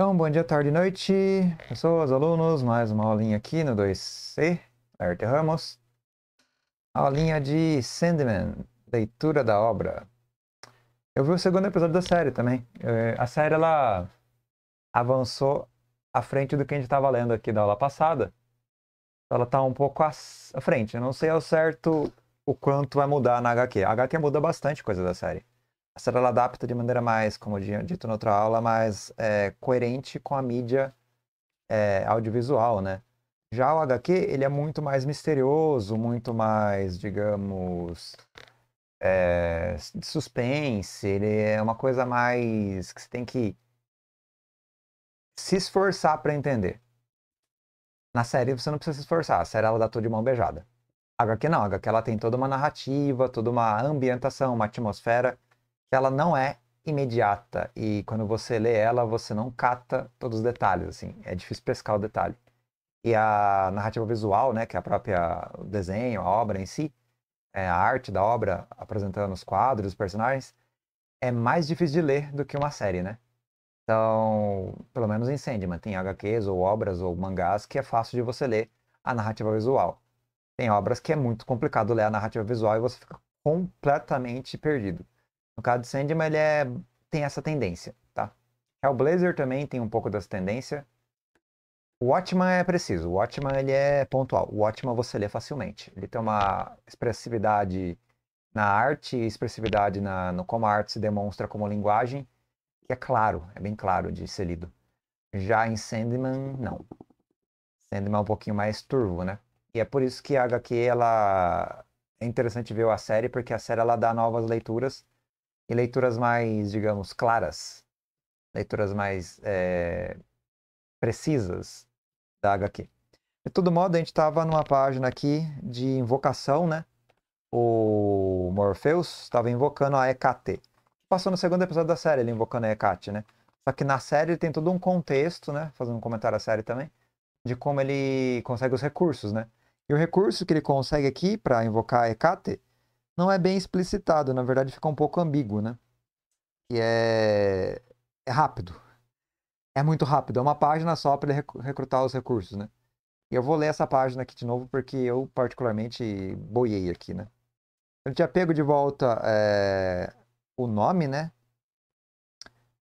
Então, bom dia, tarde e noite, pessoas, alunos, mais uma aulinha aqui no 2C, Arte Ramos. Aulinha de Sandman, leitura da obra. Eu vi o segundo episódio da série também. É, a série, ela avançou à frente do que a gente estava lendo aqui da aula passada. Ela está um pouco à frente. Eu não sei ao certo o quanto vai mudar na HQ. A HQ muda bastante coisa da série a série ela adapta de maneira mais, como dito na outra aula, mais é, coerente com a mídia é, audiovisual, né? Já o HQ, ele é muito mais misterioso, muito mais, digamos, é, suspense, ele é uma coisa mais que você tem que se esforçar para entender. Na série você não precisa se esforçar, a série ela dá tudo de mão beijada. A HQ não, a HQ ela tem toda uma narrativa, toda uma ambientação, uma atmosfera que ela não é imediata e quando você lê ela, você não cata todos os detalhes, assim, é difícil pescar o detalhe. E a narrativa visual, né, que é a própria o desenho, a obra em si, é a arte da obra apresentando os quadros, os personagens, é mais difícil de ler do que uma série, né? Então, pelo menos em Sandman, tem HQs ou obras ou mangás que é fácil de você ler a narrativa visual. Tem obras que é muito complicado ler a narrativa visual e você fica completamente perdido. No caso de Sandman, ele é... tem essa tendência, tá? Hellblazer também tem um pouco dessa tendência. O Watchman é preciso, o Watchman ele é pontual. O Watchman você lê facilmente. Ele tem uma expressividade na arte expressividade na, no como a arte se demonstra como linguagem, que é claro, é bem claro de ser lido. Já em Sandman, não. Sandman é um pouquinho mais turvo, né? E é por isso que a HQ, ela... É interessante ver a série, porque a série ela dá novas leituras e leituras mais, digamos, claras, leituras mais é, precisas da HQ. De todo modo, a gente estava numa página aqui de invocação, né? O Morpheus estava invocando a Hecate. Passou no segundo episódio da série, ele invocando a Hecate, né? Só que na série tem todo um contexto, né? Fazendo um comentário à série também, de como ele consegue os recursos, né? E o recurso que ele consegue aqui para invocar a Hecate não é bem explicitado, na verdade fica um pouco ambíguo, né? Que é, é rápido. É muito rápido, é uma página só para ele recrutar os recursos, né? E eu vou ler essa página aqui de novo porque eu particularmente boiei aqui, né? Ele tinha pego de volta é, o nome, né?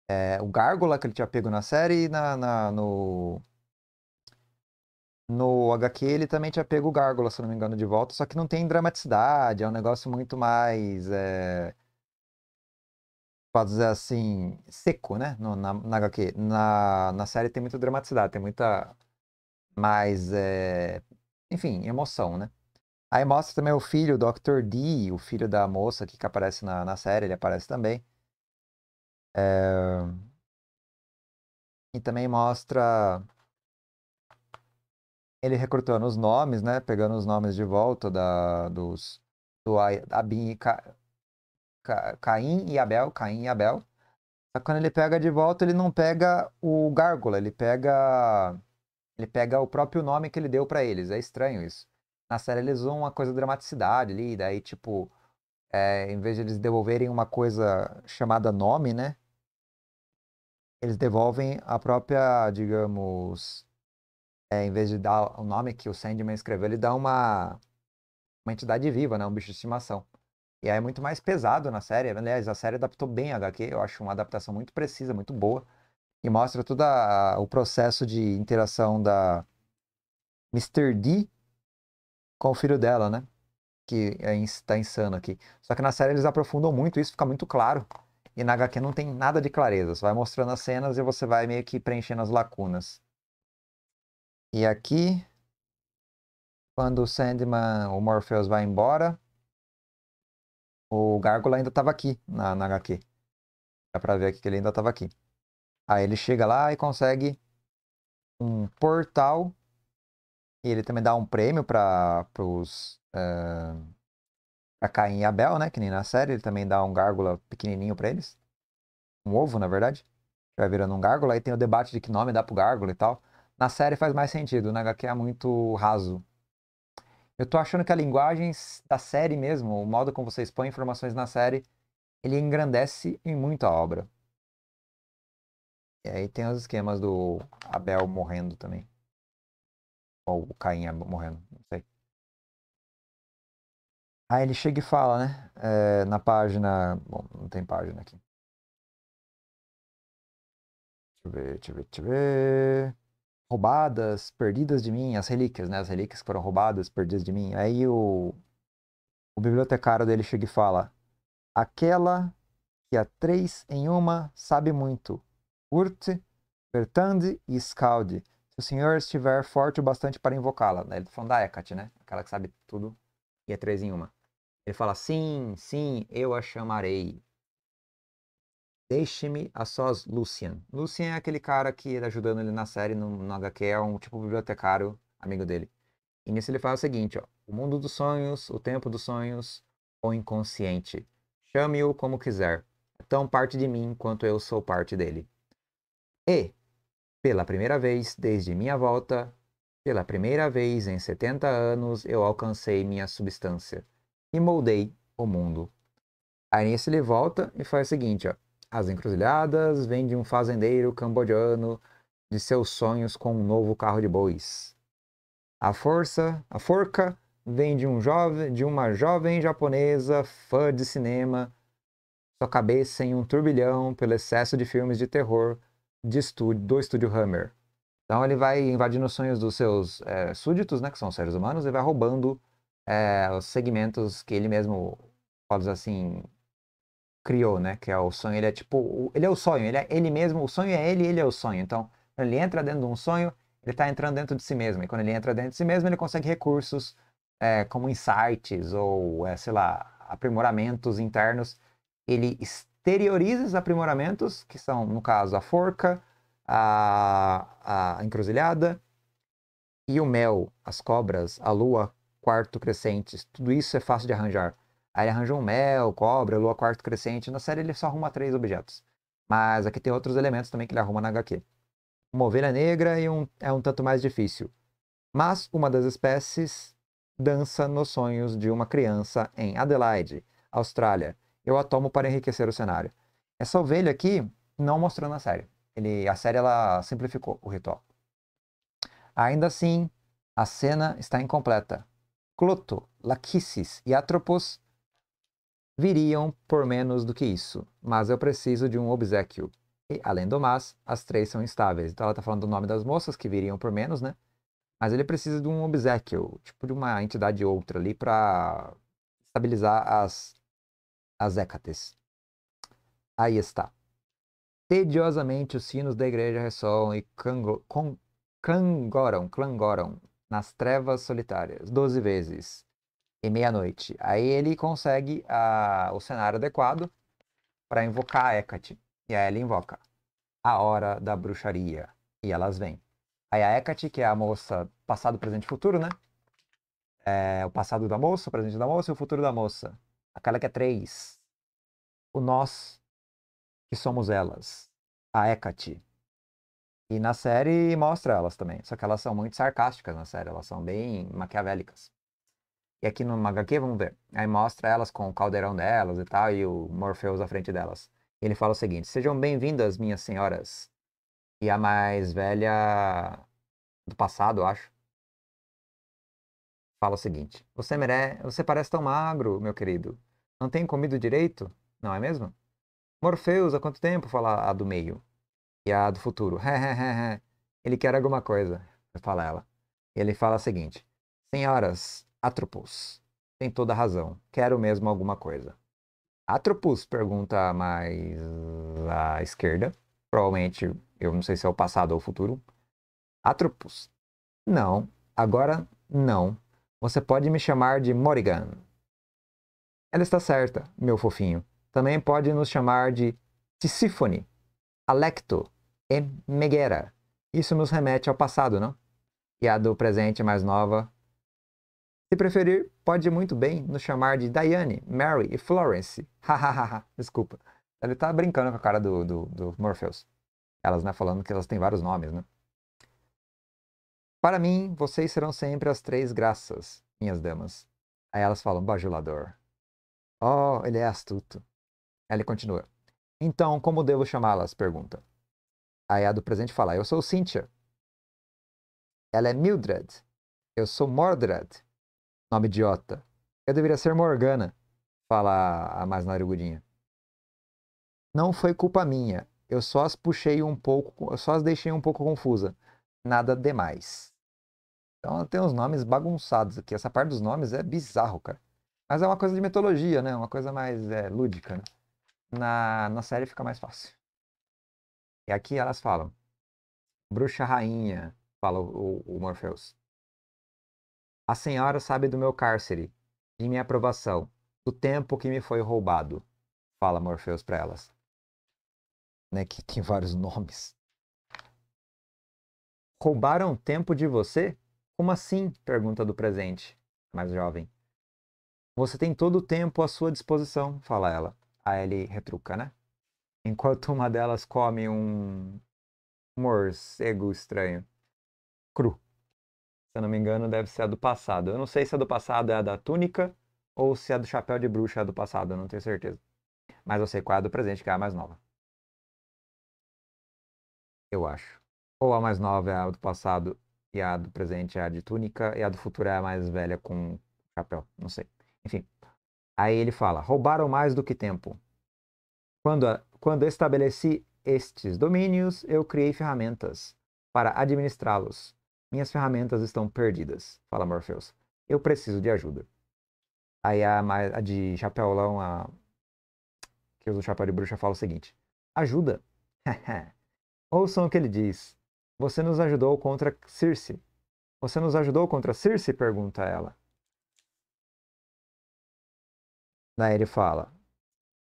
É, o Gárgula que ele tinha pego na série e na, na, no, no HQ ele também tinha pego o Gárgula, se não me engano, de volta, só que não tem dramaticidade, é um negócio muito mais. É... Pode dizer assim, seco, né? No, na, na HQ. Na, na série tem muita dramaticidade, tem muita mais. É... Enfim, emoção, né? Aí mostra também o filho, o Dr. D, o filho da moça que aparece na, na série, ele aparece também. É... E também mostra ele recrutando os nomes, né? Pegando os nomes de volta da, dos do Abin e Ca, Ca, Caim e Abel, Caim e Abel. Só que quando ele pega de volta, ele não pega o Gárgula, ele pega ele pega o próprio nome que ele deu para eles. É estranho isso. Na série eles usam uma coisa de dramaticidade ali, daí tipo, é, em vez de eles devolverem uma coisa chamada nome, né? Eles devolvem a própria, digamos, é, em vez de dar o nome que o Sandman escreveu, ele dá uma, uma entidade viva, né? Um bicho de estimação. E aí é muito mais pesado na série. Aliás, a série adaptou bem a HQ. Eu acho uma adaptação muito precisa, muito boa. E mostra todo o processo de interação da Mr. D com o filho dela, né? Que está é, insano aqui. Só que na série eles aprofundam muito, isso fica muito claro. E na HQ não tem nada de clareza. Você vai mostrando as cenas e você vai meio que preenchendo as lacunas. E aqui, quando o Sandman, o Morpheus vai embora, o Gárgula ainda estava aqui na, na HQ. Dá pra ver aqui que ele ainda estava aqui. Aí ele chega lá e consegue um portal. E ele também dá um prêmio para os. Uh, pra Caim e Abel, né? Que nem na série. Ele também dá um gárgula pequenininho para eles. Um ovo, na verdade. Vai virando um gárgula. Aí tem o debate de que nome dá pro gárgula e tal. Na série faz mais sentido, na HQ é muito raso. Eu tô achando que a linguagem da série mesmo, o modo como você expõe informações na série, ele engrandece em muito a obra. E aí tem os esquemas do Abel morrendo também. Ou o Caim morrendo, não sei. Aí ele chega e fala, né? É, na página. Bom, não tem página aqui. Deixa eu ver, deixa eu ver, deixa eu ver. Roubadas, perdidas de mim, as relíquias, né? As relíquias que foram roubadas, perdidas de mim. Aí o, o bibliotecário dele chega e fala: Aquela que a três em uma sabe muito. Urte, Bertande e Scalde. Se o senhor estiver forte o bastante para invocá-la. Ele tá falando da Hecate, né? Aquela que sabe tudo e é três em uma. Ele fala: Sim, sim, eu a chamarei. Deixe-me a sós, Lucian. Lucian é aquele cara que ele ajudando ele na série, no, no HQ, é um tipo bibliotecário, amigo dele. E nisso ele fala o seguinte, ó. O mundo dos sonhos, o tempo dos sonhos, o inconsciente. Chame-o como quiser. É tão parte de mim quanto eu sou parte dele. E, pela primeira vez desde minha volta, pela primeira vez em 70 anos, eu alcancei minha substância e moldei o mundo. Aí nisso ele volta e faz o seguinte, ó. As encruzilhadas vêm de um fazendeiro cambodiano de seus sonhos com um novo carro de bois. A força, a forca vem de um jovem, de uma jovem japonesa fã de cinema, sua cabeça em um turbilhão pelo excesso de filmes de terror de estúdio, do estúdio Hammer. Então ele vai invadindo os sonhos dos seus é, súditos, né, que são seres humanos, e vai roubando é, os segmentos que ele mesmo, pode assim, criou, né? Que é o sonho, ele é tipo, ele é o sonho, ele é ele mesmo, o sonho é ele, ele é o sonho. Então, ele entra dentro de um sonho, ele está entrando dentro de si mesmo. E quando ele entra dentro de si mesmo, ele consegue recursos é, como insights ou, é, sei lá, aprimoramentos internos. Ele exterioriza os aprimoramentos, que são, no caso, a forca, a, a encruzilhada e o mel, as cobras, a lua, quarto crescente. Tudo isso é fácil de arranjar. Aí ele arranja um mel, cobra, lua quarto crescente. Na série ele só arruma três objetos. Mas aqui tem outros elementos também que ele arruma na HQ. Uma ovelha negra e um, é um tanto mais difícil. Mas uma das espécies dança nos sonhos de uma criança em Adelaide, Austrália. Eu a tomo para enriquecer o cenário. Essa ovelha aqui não mostrou na série. Ele, a série ela simplificou o ritual. Ainda assim, a cena está incompleta. Cloto, Lachesis e Atropos viriam por menos do que isso, mas eu preciso de um obsequio. E, além do mais, as três são instáveis. Então ela está falando do nome das moças que viriam por menos, né? Mas ele precisa de um obsequio, tipo de uma entidade outra ali para estabilizar as, as Hécates. Aí está. Tediosamente os sinos da igreja ressoam e clangoram, clangoram nas trevas solitárias, doze vezes e meia-noite. Aí ele consegue uh, o cenário adequado para invocar a Hecate. E aí ele invoca a hora da bruxaria. E elas vêm. Aí a Hecate, que é a moça passado, presente e futuro, né? É o passado da moça, o presente da moça e o futuro da moça. Aquela que é três. O nós, que somos elas. A Hecate. E na série mostra elas também. Só que elas são muito sarcásticas na série. Elas são bem maquiavélicas. E aqui no HQ, vamos ver. Aí mostra elas com o caldeirão delas e tal, e o Morpheus à frente delas. Ele fala o seguinte: Sejam bem-vindas, minhas senhoras. E a mais velha do passado, acho, fala o seguinte: Você. Você parece tão magro, meu querido. Não tem comido direito? Não é mesmo? Morpheus, há quanto tempo? Fala a do meio. E a do futuro. Ele quer alguma coisa, fala ela. Ele fala o seguinte: Senhoras, Atropos. Tem toda razão. Quero mesmo alguma coisa. Atropos pergunta mais à esquerda. Provavelmente, eu não sei se é o passado ou o futuro. Atropos. Não, agora não. Você pode me chamar de Morrigan. Ela está certa, meu fofinho. Também pode nos chamar de Tisífone, Alecto e Megera. Isso nos remete ao passado, não? E a do presente mais nova se preferir, pode muito bem nos chamar de Diane, Mary e Florence. Hahaha, desculpa. Ele tá brincando com a cara do, do, do Morpheus. Elas, né, falando que elas têm vários nomes, né? Para mim, vocês serão sempre as três graças, minhas damas. Aí elas falam, bajulador. Oh, ele é astuto. Aí ele continua. Então, como devo chamá-las? Pergunta. Aí a do presente fala: Eu sou Cynthia. Ela é Mildred. Eu sou Mordred. Nome idiota. Eu deveria ser Morgana. Fala a mais narigudinha. Não foi culpa minha. Eu só as puxei um pouco, eu só as deixei um pouco confusa. Nada demais. Então tem uns nomes bagunçados aqui. Essa parte dos nomes é bizarro, cara. Mas é uma coisa de mitologia, né? Uma coisa mais é, lúdica, né? Na, na série fica mais fácil. E aqui elas falam. Bruxa rainha, fala o, o Morpheus. A senhora sabe do meu cárcere, de minha aprovação, do tempo que me foi roubado, fala Morpheus para elas. Né, que tem vários nomes. Roubaram tempo de você? Como assim? pergunta do presente, mais jovem. Você tem todo o tempo à sua disposição, fala ela. Aí ele retruca, né? Enquanto uma delas come um morcego estranho, cru. Se eu não me engano, deve ser a do passado. Eu não sei se a do passado é a da túnica ou se a do chapéu de bruxa é a do passado, eu não tenho certeza. Mas eu sei qual é a do presente, que é a mais nova. Eu acho. Ou a mais nova é a do passado e a do presente é a de túnica e a do futuro é a mais velha com chapéu. Não sei. Enfim. Aí ele fala: roubaram mais do que tempo. Quando, quando estabeleci estes domínios, eu criei ferramentas para administrá-los. Minhas ferramentas estão perdidas, fala Morpheus. Eu preciso de ajuda. Aí a, a de chapéulão, a que usa o chapéu de bruxa, fala o seguinte: Ajuda? Ouçam o que ele diz. Você nos ajudou contra Circe. Você nos ajudou contra Circe? pergunta ela. Daí ele fala: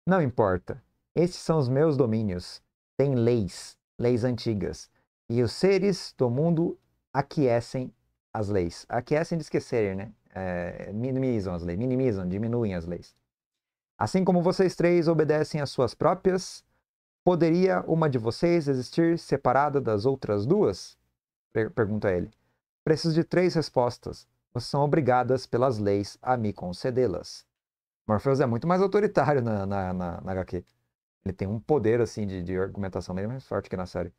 Não importa. Estes são os meus domínios. Tem leis, leis antigas. E os seres do mundo aquecem as leis. Aquecem de esquecerem, né? É, minimizam as leis, minimizam, diminuem as leis. Assim como vocês três obedecem às suas próprias, poderia uma de vocês existir separada das outras duas? Pergunta ele. Preciso de três respostas. Vocês são obrigadas pelas leis a me concedê-las. Morpheus é muito mais autoritário na, na, na, na HQ. Ele tem um poder, assim, de, de argumentação bem mais forte que na série.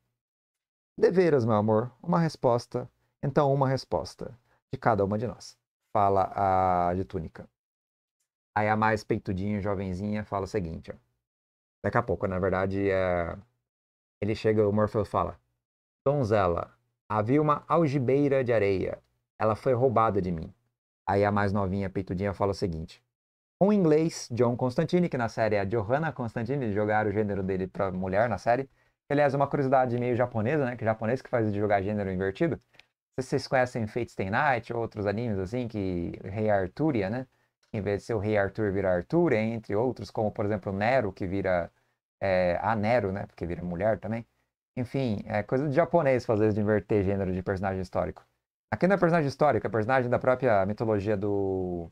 Deveras, meu amor, uma resposta, então uma resposta de cada uma de nós. Fala a de túnica. Aí a mais peitudinha, jovenzinha, fala o seguinte, ó. Daqui a pouco, na verdade, é... ele chega, o Morpheus fala: Donzela, havia uma algibeira de areia. Ela foi roubada de mim. Aí a mais novinha, peitudinha, fala o seguinte: um inglês, John Constantine, que na série é a Johanna Constantine, jogaram o gênero dele pra mulher na série. Aliás, uma curiosidade meio japonesa, né? Que japonês que faz de jogar gênero invertido. Se vocês conhecem Fate Stay Night ou outros animes assim, que Rei Arturia, né? Em vez de ser o Rei Arthur vira Arthur, entre outros, como por exemplo Nero, que vira é, a Nero, né? Porque vira mulher também. Enfim, é coisa de japonês fazer de inverter gênero de personagem histórico. Aqui não é personagem histórico, é personagem da própria mitologia do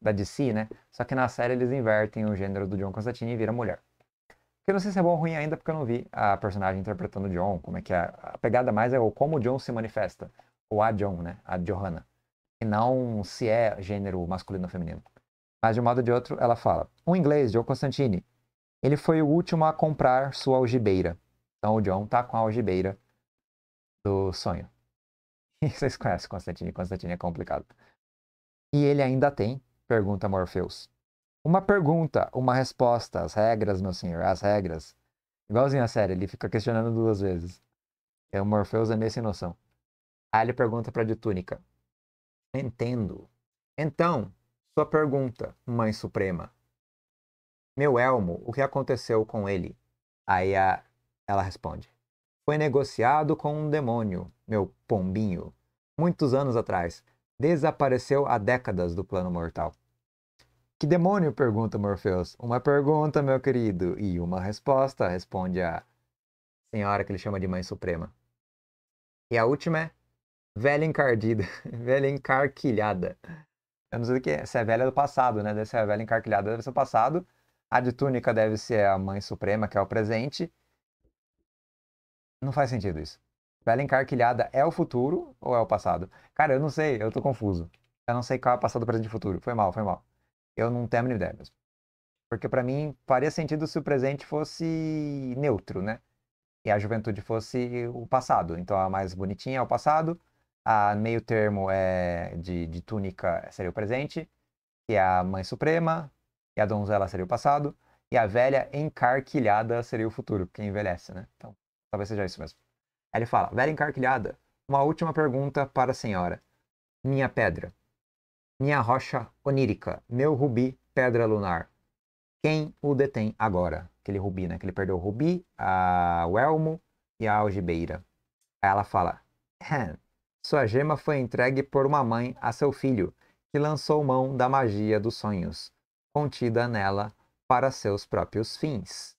da DC, né? Só que na série eles invertem o gênero do John Constantine e vira mulher. Que eu não sei se é bom ou ruim ainda, porque eu não vi a personagem interpretando o John, como é que é. A pegada mais é o como o John se manifesta. Ou a John, né? A Johanna. E não se é gênero masculino ou feminino. Mas de um modo ou de outro, ela fala: um inglês, John Constantine, ele foi o último a comprar sua algibeira. Então o John tá com a algibeira do sonho. E vocês conhecem Constantine, Constantine é complicado. E ele ainda tem Pergunta Morpheus. Uma pergunta, uma resposta. As regras, meu senhor, as regras. Igualzinho a série, ele fica questionando duas vezes. É, o Morpheus é meio sem noção. Aí ele pergunta para de túnica. Entendo. Então, sua pergunta, Mãe Suprema. Meu elmo, o que aconteceu com ele? Aí a... ela responde. Foi negociado com um demônio, meu pombinho. Muitos anos atrás. Desapareceu há décadas do plano mortal. Que demônio? pergunta Morpheus. Uma pergunta, meu querido, e uma resposta, responde a senhora que ele chama de Mãe Suprema. E a última é velha encardida, velha encarquilhada. Eu não sei o que é, se é velha do passado, né? Deve ser a velha encarquilhada, deve ser o passado. A de túnica deve ser a Mãe Suprema, que é o presente. Não faz sentido isso. Velha encarquilhada é o futuro ou é o passado? Cara, eu não sei, eu tô confuso. Eu não sei qual é o passado, presente e futuro. Foi mal, foi mal. Eu não tenho a mínima ideia mesmo. Porque para mim faria sentido se o presente fosse neutro, né? e a juventude fosse o passado. Então a mais bonitinha é o passado, a meio termo é de, de túnica seria o presente, e a mãe suprema, e a donzela seria o passado, e a velha encarquilhada seria o futuro, porque envelhece, né? Então, talvez seja isso mesmo. Aí ele fala: velha encarquilhada, uma última pergunta para a senhora. Minha pedra, minha rocha onírica, meu rubi, pedra lunar. Quem o detém agora? Aquele rubi, né? Que ele perdeu o rubi, a, o elmo e a algibeira. Aí ela fala: sua gema foi entregue por uma mãe a seu filho, que lançou mão da magia dos sonhos, contida nela para seus próprios fins.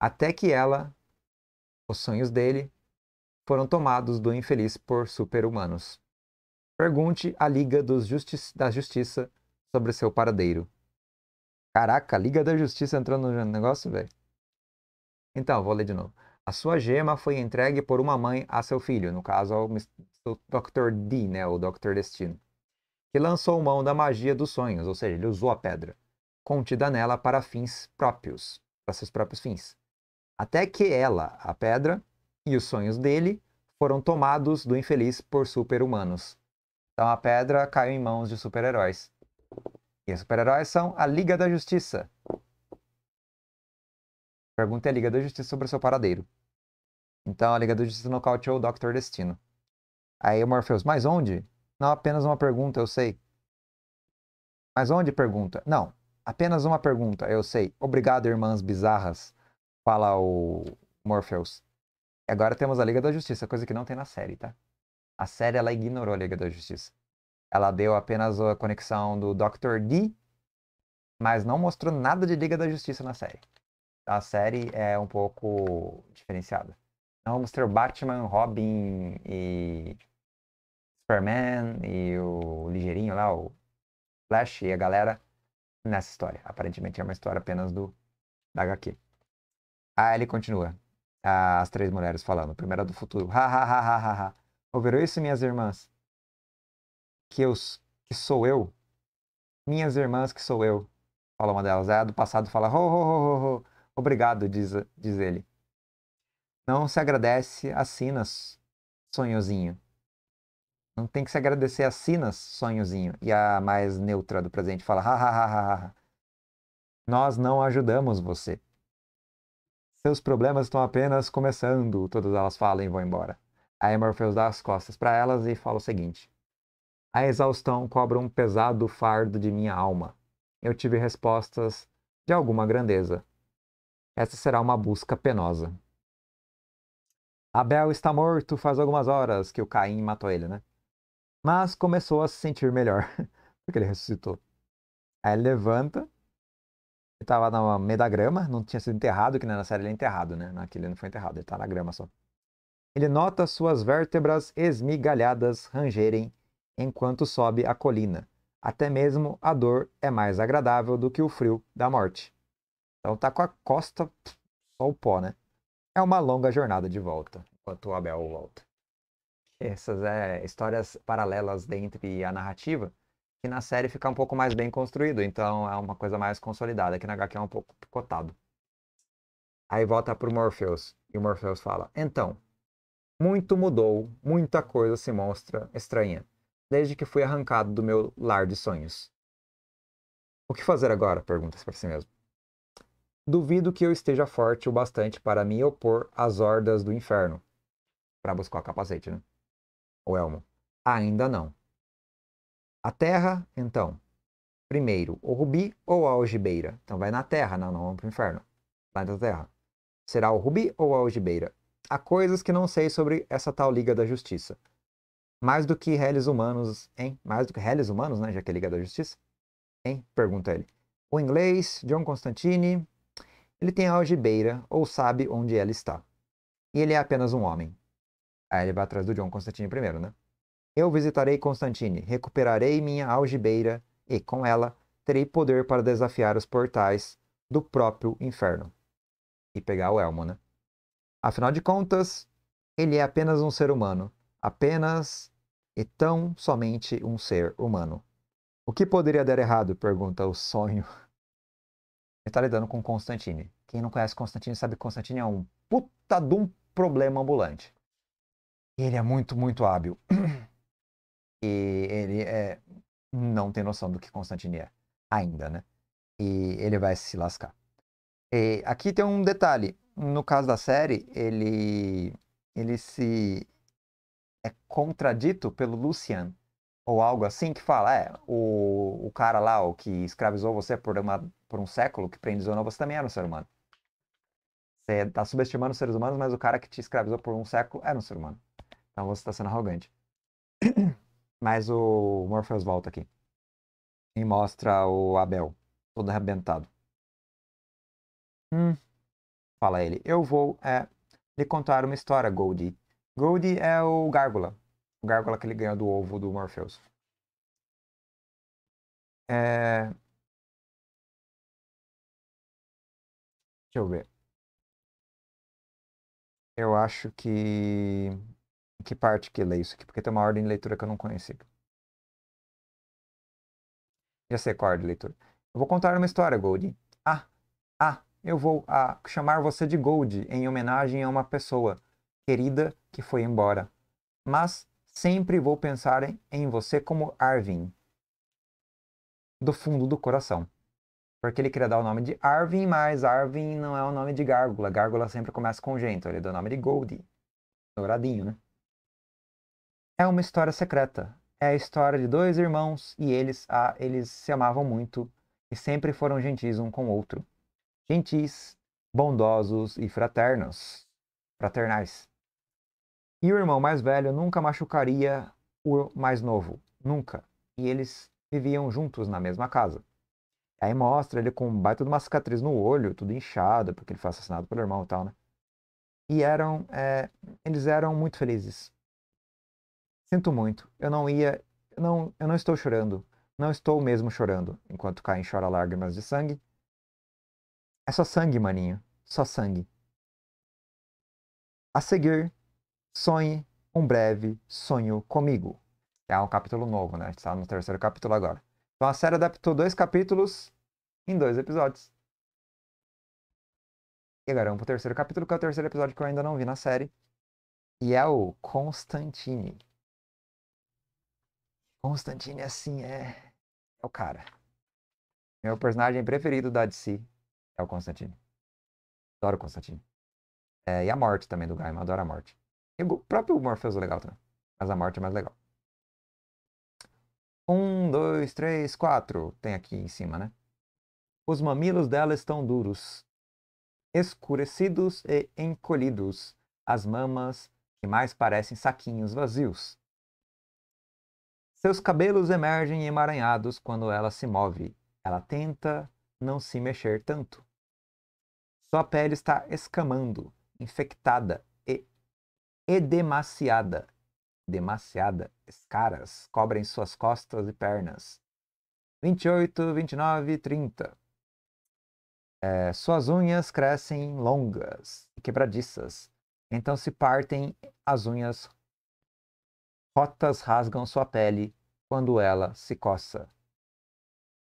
Até que ela, os sonhos dele, foram tomados do infeliz por super-humanos. Pergunte à Liga Justi da Justiça sobre seu paradeiro. Caraca, a Liga da Justiça entrou no negócio, velho. Então, vou ler de novo. A sua gema foi entregue por uma mãe a seu filho, no caso ao Dr. D, né, o Dr. Destino, que lançou mão da magia dos sonhos, ou seja, ele usou a pedra, contida nela para fins próprios, para seus próprios fins. Até que ela, a pedra, e os sonhos dele foram tomados do infeliz por super-humanos. Então a pedra caiu em mãos de super-heróis. E os super-heróis são a Liga da Justiça. Pergunta a Liga da Justiça sobre o seu paradeiro. Então a Liga da Justiça nocauteou o Dr. Destino. Aí o Morpheus, mas onde? Não apenas uma pergunta, eu sei. Mas onde pergunta? Não, apenas uma pergunta, eu sei. Obrigado, irmãs bizarras, fala o Morpheus. Agora temos a Liga da Justiça, coisa que não tem na série, tá? A série ela ignorou a Liga da Justiça. Ela deu apenas a conexão do Dr. D, mas não mostrou nada de Liga da Justiça na série. A série é um pouco diferenciada. Não ter Batman, Robin e Superman e o ligeirinho lá, o Flash e a galera nessa história. Aparentemente é uma história apenas do da HQ. Aí ele continua as três mulheres falando. Primeira do futuro. Ha, ha, ha, ha, ha, ha. Ouviram isso, minhas irmãs? Que, eu, que sou eu? Minhas irmãs, que sou eu. Fala uma delas. É a do passado fala, ho, ho, ho, ho. Obrigado, diz, diz ele. Não se agradece a Sinas, sonhozinho. Não tem que se agradecer a Sinas, sonhozinho. E a mais neutra do presente fala, ha, ha, ha, ha, ha. Nós não ajudamos você. Seus problemas estão apenas começando, todas elas falam e vão embora. Aí Morpheus dá as costas para elas e fala o seguinte: A exaustão cobra um pesado fardo de minha alma. Eu tive respostas de alguma grandeza. Essa será uma busca penosa. Abel está morto faz algumas horas que o Caim matou ele, né? Mas começou a se sentir melhor, porque ele ressuscitou. Aí ele levanta ele tava no meio da grama, não tinha sido enterrado, que na série ele é enterrado, né? Naquele ele não foi enterrado, ele tá na grama só. Ele nota suas vértebras esmigalhadas rangerem enquanto sobe a colina. Até mesmo a dor é mais agradável do que o frio da morte. Então tá com a costa só o pó, né? É uma longa jornada de volta, enquanto o Abel volta. Essas é, histórias paralelas dentro a narrativa que na série fica um pouco mais bem construído, então é uma coisa mais consolidada, que na HQ é um pouco picotado. Aí volta pro Morpheus, e o Morpheus fala: Então, muito mudou, muita coisa se mostra estranha, desde que fui arrancado do meu lar de sonhos. O que fazer agora? pergunta-se para si mesmo. Duvido que eu esteja forte o bastante para me opor às hordas do inferno. Para buscar o capacete, né? O elmo. Ainda não. A terra, então, primeiro, o rubi ou a algibeira? Então vai na terra, não, não vamos para o inferno. Vai na terra. Será o rubi ou a algibeira? Há coisas que não sei sobre essa tal Liga da Justiça. Mais do que réis humanos, hein? Mais do que réis humanos, né? Já que é Liga da Justiça? Hein? Pergunta ele. O inglês, John Constantine, ele tem a algibeira ou sabe onde ela está. E ele é apenas um homem. Aí ele vai atrás do John Constantine primeiro, né? Eu visitarei Constantine, recuperarei minha algibeira e, com ela, terei poder para desafiar os portais do próprio inferno. E pegar o elmo, né? Afinal de contas, ele é apenas um ser humano. Apenas e tão somente um ser humano. O que poderia dar errado? Pergunta o sonho. Ele está lidando com Constantine. Quem não conhece Constantine sabe que Constantine é um puta de um problema ambulante. Ele é muito, muito hábil. E ele é, não tem noção do que Constantine é, ainda, né? E ele vai se lascar. E aqui tem um detalhe. No caso da série, ele, ele se é contradito pelo Lucian, ou algo assim, que fala, é, o, o cara lá, o que escravizou você por, uma, por um século, que prendizonou você também era um ser humano. Você está subestimando os seres humanos, mas o cara que te escravizou por um século era um ser humano. Então você está sendo arrogante. Mas o Morpheus volta aqui. E mostra o Abel, todo arrebentado. Hum, fala ele. Eu vou é, lhe contar uma história, Goldie. Goldie é o Gárgula. O Gárgula que ele ganhou do ovo do Morpheus. É... Deixa eu ver. Eu acho que que parte que lê isso aqui? Porque tem uma ordem de leitura que eu não conheci. Já sei qual é a ordem de leitura. Eu vou contar uma história, Gold. Ah, ah, eu vou ah, chamar você de Gold em homenagem a uma pessoa querida que foi embora. Mas sempre vou pensar em, em você como Arvin. Do fundo do coração. Porque ele queria dar o nome de Arvin, mas Arvin não é o nome de Gárgula. Gárgula sempre começa com G, então ele deu o nome de Gold. Douradinho, né? É uma história secreta. É a história de dois irmãos e eles, ah, eles se amavam muito e sempre foram gentis um com o outro. Gentis, bondosos e fraternos. Fraternais. E o irmão mais velho nunca machucaria o mais novo. Nunca. E eles viviam juntos na mesma casa. Aí mostra ele com um baita de uma cicatriz no olho, tudo inchado, porque ele foi assassinado pelo irmão e tal, né? E eram, é, eles eram muito felizes. Sinto muito. Eu não ia. Eu não, eu não estou chorando. Não estou mesmo chorando. Enquanto Caim chora lágrimas de sangue. É só sangue, maninho. Só sangue. A seguir, sonhe um breve sonho comigo. É um capítulo novo, né? A gente está no terceiro capítulo agora. Então a série adaptou dois capítulos em dois episódios. E agora vamos pro terceiro capítulo, que é o terceiro episódio que eu ainda não vi na série. E é o Constantine. Constantine, assim, é, é o cara. Meu personagem preferido da DC é o Constantine. Adoro o Constantine. É, e a morte também do Gaiman, adoro a morte. E o próprio Morpheus é legal também. Mas a morte é mais legal. Um, dois, três, quatro. Tem aqui em cima, né? Os mamilos dela estão duros, escurecidos e encolhidos. As mamas que mais parecem saquinhos vazios. Seus cabelos emergem emaranhados quando ela se move. Ela tenta não se mexer tanto. Sua pele está escamando, infectada e edemaciada. Demasiada. Escaras cobrem suas costas e pernas. 28, 29, 30. É, suas unhas crescem longas e quebradiças. Então se partem as unhas rotas rasgam sua pele quando ela se coça.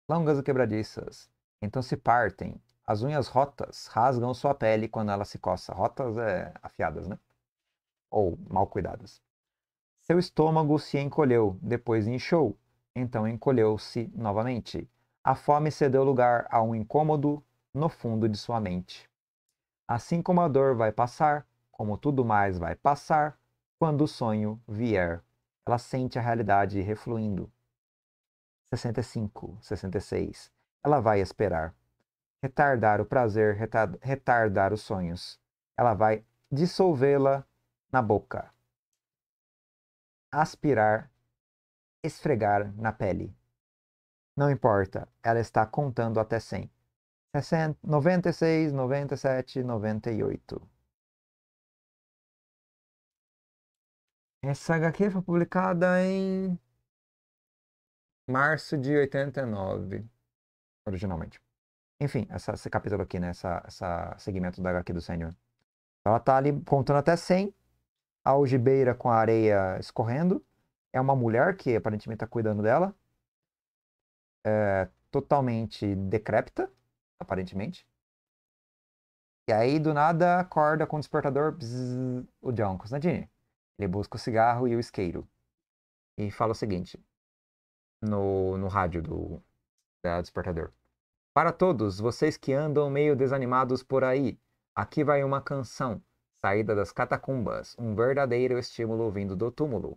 Longas e quebradiças, então se partem. As unhas rotas rasgam sua pele quando ela se coça. Rotas é afiadas, né? Ou mal cuidadas. Seu estômago se encolheu, depois inchou, então encolheu-se novamente. A fome cedeu lugar a um incômodo no fundo de sua mente. Assim como a dor vai passar, como tudo mais vai passar, quando o sonho vier ela sente a realidade refluindo. 65, 66. Ela vai esperar. Retardar o prazer, retardar os sonhos. Ela vai dissolvê-la na boca. Aspirar, esfregar na pele. Não importa, ela está contando até 100. 96, 97, 98. Essa HQ foi publicada em março de 89, originalmente. Enfim, essa, esse capítulo aqui, né? Essa, essa segmento da HQ do Senhor. Ela tá ali contando até 100. A algibeira com a areia escorrendo. É uma mulher que aparentemente está cuidando dela. É, totalmente decrépita, aparentemente. E aí, do nada, acorda com o despertador o John Constantine. Ele busca o cigarro e o isqueiro. E fala o seguinte no, no rádio do da despertador. Para todos vocês que andam meio desanimados por aí, aqui vai uma canção, saída das catacumbas, um verdadeiro estímulo vindo do túmulo.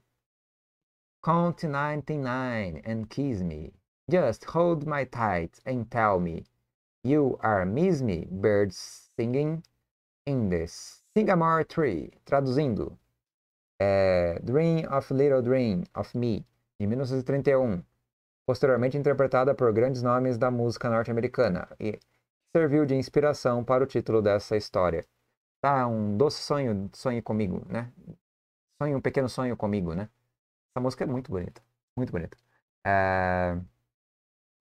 Count 99 and kiss me. Just hold my tight and tell me. You are miss me, birds singing in the sycamore tree. Traduzindo, é, Dream of Little Dream of Me, de 1931. Posteriormente interpretada por grandes nomes da música norte-americana e serviu de inspiração para o título dessa história. Tá, um doce sonho, sonhe comigo, né? Sonhe um pequeno sonho comigo, né? Essa música é muito bonita, muito bonita. É...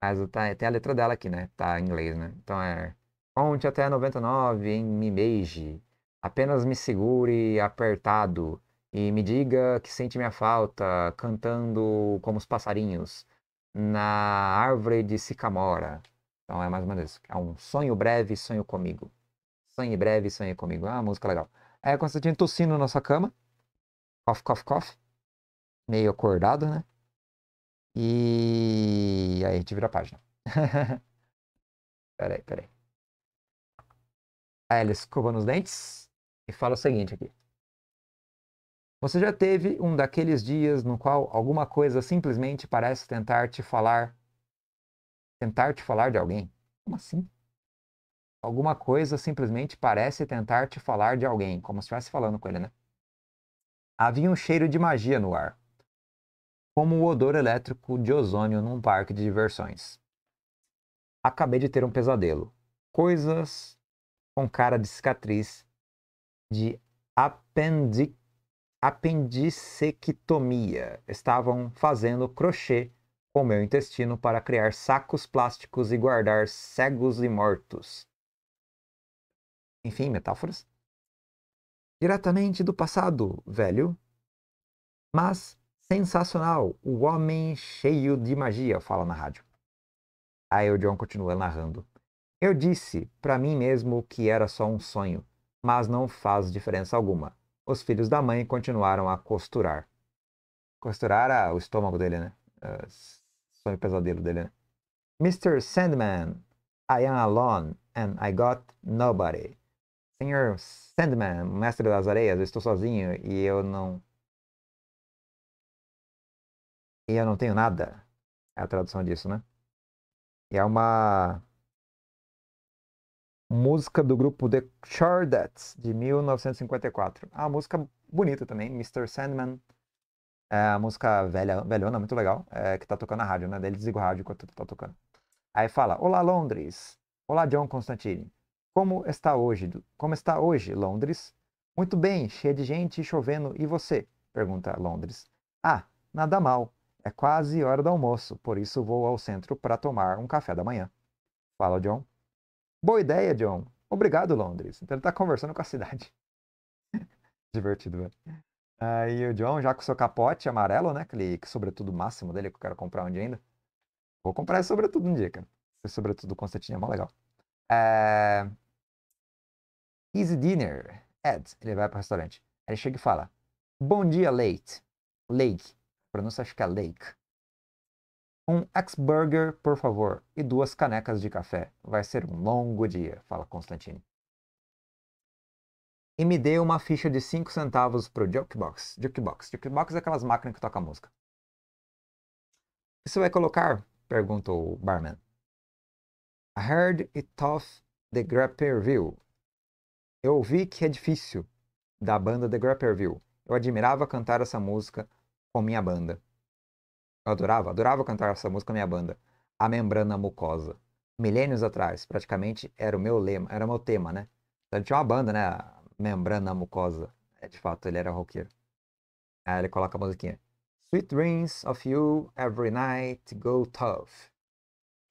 Mas tá, tem a letra dela aqui, né? Tá em inglês, né? Então é. Conte até 99 em me beije. Apenas me segure apertado e me diga que sente minha falta, cantando como os passarinhos na árvore de sicamora. Então é mais ou menos isso. É um sonho breve, sonho comigo. Sonhe breve, sonhe comigo. Uma música legal. É Constantino tossindo na sua cama. Cough, cough, cough. Meio acordado, né? E aí a gente vira a página. peraí, peraí. Aí ele escova nos dentes e fala o seguinte aqui. Você já teve um daqueles dias no qual alguma coisa simplesmente parece tentar te falar tentar te falar de alguém? Como assim? Alguma coisa simplesmente parece tentar te falar de alguém, como se estivesse falando com ele, né? Havia um cheiro de magia no ar como o odor elétrico de ozônio num parque de diversões. Acabei de ter um pesadelo. Coisas com cara de cicatriz de apendi apendicectomia estavam fazendo crochê com meu intestino para criar sacos plásticos e guardar cegos e mortos. Enfim, metáforas. Diretamente do passado, velho. Mas Sensacional! O homem cheio de magia, fala na rádio. Aí o John continua narrando. Eu disse para mim mesmo que era só um sonho, mas não faz diferença alguma. Os filhos da mãe continuaram a costurar. Costurar o estômago dele, né? Uh, sonho pesadelo dele, né? Mr. Sandman, I am alone and I got nobody. Senhor Sandman, mestre das areias, eu estou sozinho e eu não e eu não tenho nada. É a tradução disso, né? E é uma música do grupo The Chordettes, de 1954. É uma música bonita também, Mr. Sandman. É a música velha, velhona, muito legal, é, que tá tocando na rádio, né? Daí ele desliga o rádio enquanto tá tocando. Aí fala, Olá, Londres. Olá, John Constantine. Como está hoje? Como está hoje, Londres? Muito bem, cheia de gente chovendo. E você? Pergunta Londres. Ah, nada mal. É quase hora do almoço, por isso vou ao centro para tomar um café da manhã. Fala, John. Boa ideia, John. Obrigado, Londres. Então ele está conversando com a cidade. Divertido, velho. Aí o John, já com o seu capote amarelo, né? Aquele sobretudo máximo dele que eu quero comprar um dia ainda. Vou comprar esse sobretudo um dia, cara. Esse sobretudo Constantino é mó legal. É... Easy Dinner. Ed, ele vai para o restaurante. Aí ele chega e fala: Bom dia, Late. Lake pronúncia acho que é Lake. Um ex-burger, por favor, e duas canecas de café. Vai ser um longo dia, fala Constantine. E me dê uma ficha de 5 centavos pro Jukebox. Jukebox. Jukebox é aquelas máquinas que tocam música. O que você vai colocar? Perguntou o barman. I heard it tough the Grapperville. Eu ouvi que é difícil, da banda The Grapperville. Eu admirava cantar essa música com minha banda. Eu adorava, adorava cantar essa música com minha banda. A membrana mucosa. Milênios atrás, praticamente era o meu lema, era o meu tema, né? Então, ele tinha uma banda, né? Membrana mucosa. É, de fato, ele era roqueiro. Aí ele coloca a musiquinha. Sweet dreams of you every night go tough.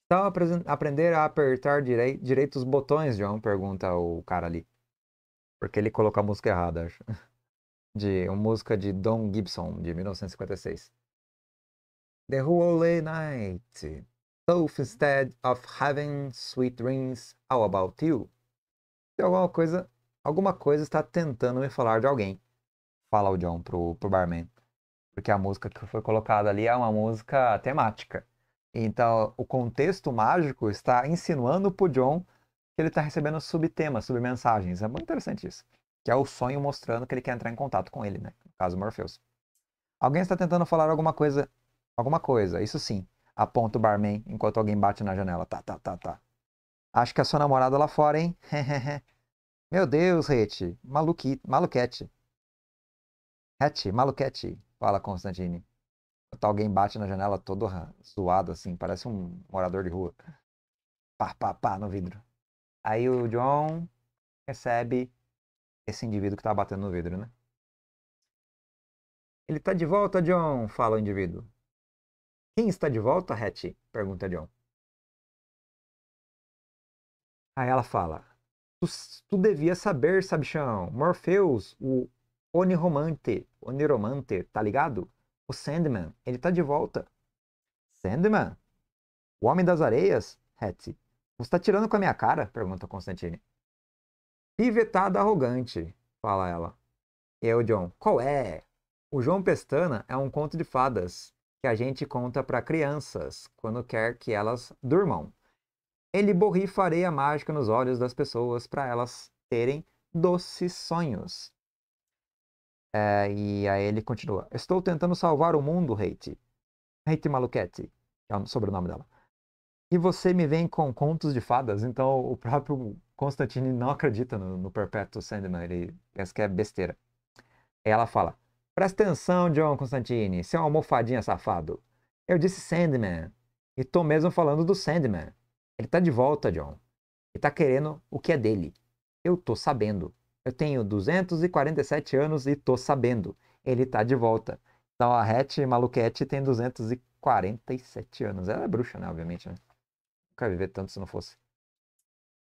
Então, aprender a apertar direi direito os botões, João? Pergunta o cara ali. Porque ele colocou a música errada, acho. de uma música de Don Gibson, de 1956. The whole night, so instead of having sweet dreams, how about you? Tem alguma coisa, alguma coisa está tentando me falar de alguém. Fala o John pro, pro barman. Porque a música que foi colocada ali é uma música temática. Então, o contexto mágico está insinuando pro John que ele está recebendo subtemas, submensagens. É muito interessante isso. Que é o sonho mostrando que ele quer entrar em contato com ele, né? No caso, Morpheus. Alguém está tentando falar alguma coisa. Alguma coisa, isso sim. Aponta o barman enquanto alguém bate na janela. Tá, tá, tá, tá. Acho que a sua namorada lá fora, hein? Meu Deus, Rete. Maluqui... Maluquete. Rete, maluquete. Fala, Constantine. Enquanto alguém bate na janela todo zoado, assim. Parece um morador de rua. Pá, pá, pá, no vidro. Aí o John recebe esse indivíduo que tá batendo no vidro, né? Ele tá de volta, John, fala o indivíduo. Quem está de volta, Hattie? pergunta John. Aí ela fala: Tu, tu devia saber, sabichão. Morpheus, o Oniromante, Oniromante, tá ligado? O Sandman, ele tá de volta. Sandman? O Homem das Areias? Hattie. Você tá tirando com a minha cara? pergunta Constantine. Pivetada arrogante, fala ela. E aí o John, qual é? O João Pestana é um conto de fadas que a gente conta para crianças quando quer que elas durmam. Ele borrifa areia mágica nos olhos das pessoas para elas terem doces sonhos. É, e aí ele continua. Estou tentando salvar o mundo, Hate. Hate Maluquete, que é o sobrenome dela. E você me vem com contos de fadas? Então o próprio Constantine não acredita no, no Perpétuo Sandman. Ele pensa que é besteira. Ela fala: Presta atenção, John Constantine, seu almofadinha safado. Eu disse Sandman. E tô mesmo falando do Sandman. Ele tá de volta, John. Ele tá querendo o que é dele. Eu tô sabendo. Eu tenho 247 anos e tô sabendo. Ele tá de volta. Então a Hatch Maluquete tem 247 anos. Ela é bruxa, né? Obviamente, né? Nunca viver tanto se não fosse.